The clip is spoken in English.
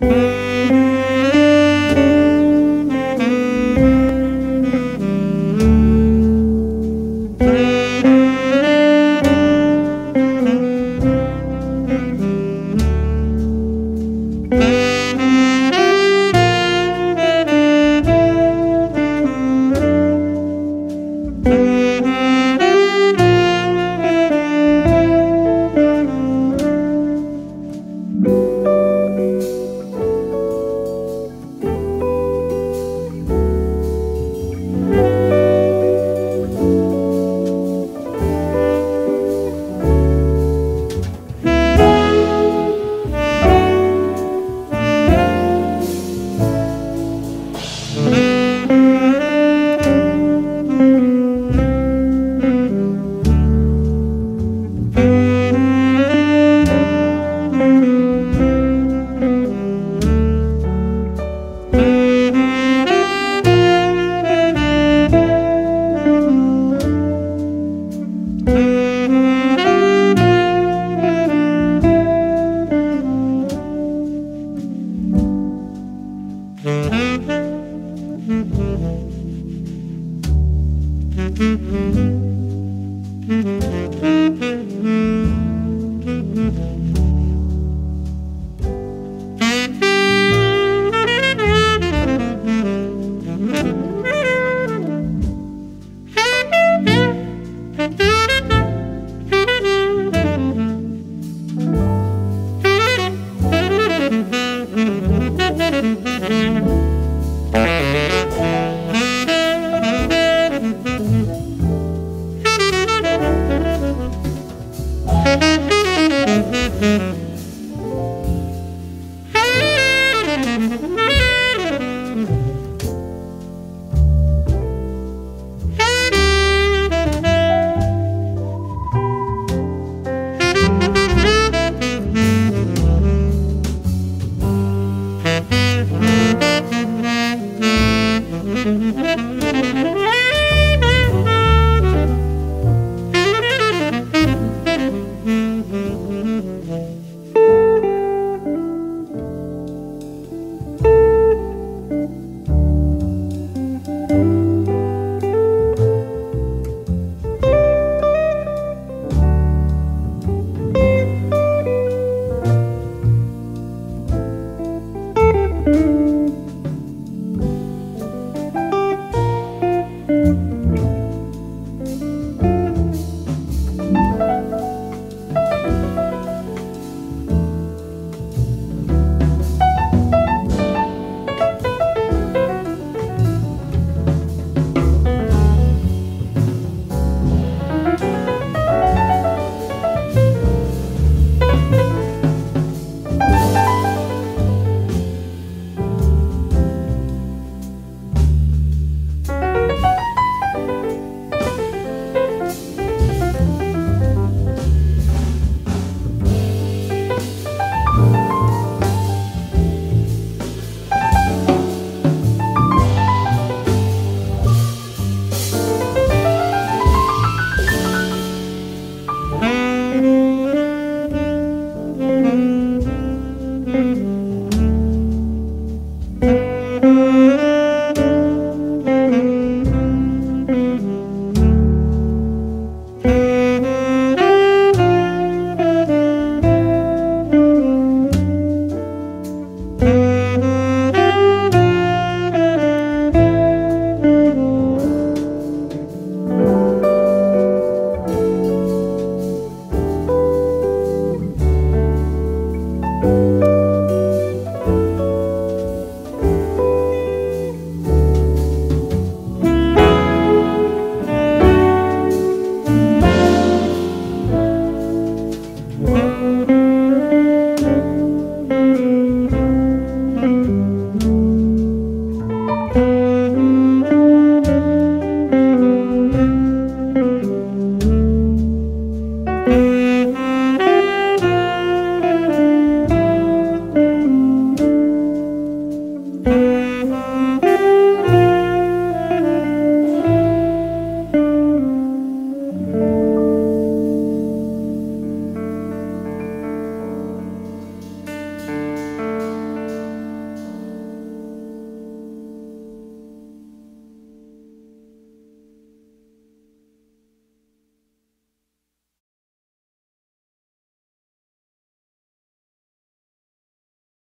Mm-hmm. You